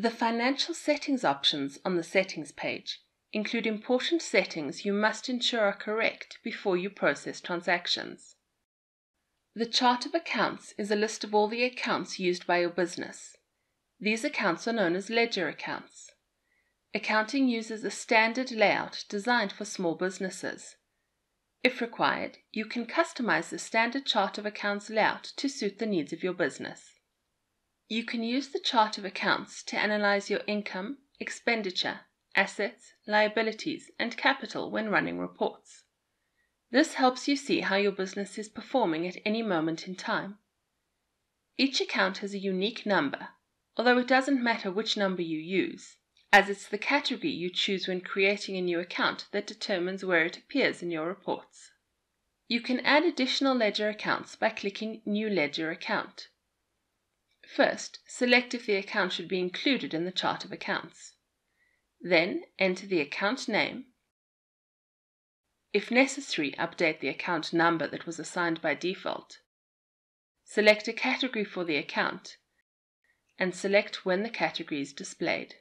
The financial settings options on the settings page include important settings you must ensure are correct before you process transactions. The chart of accounts is a list of all the accounts used by your business. These accounts are known as ledger accounts. Accounting uses a standard layout designed for small businesses. If required, you can customize the standard chart of accounts layout to suit the needs of your business. You can use the chart of accounts to analyze your income, expenditure, assets, liabilities, and capital when running reports. This helps you see how your business is performing at any moment in time. Each account has a unique number, although it doesn't matter which number you use, as it's the category you choose when creating a new account that determines where it appears in your reports. You can add additional ledger accounts by clicking New Ledger Account. First, select if the account should be included in the chart of accounts. Then enter the account name. If necessary, update the account number that was assigned by default. Select a category for the account and select when the category is displayed.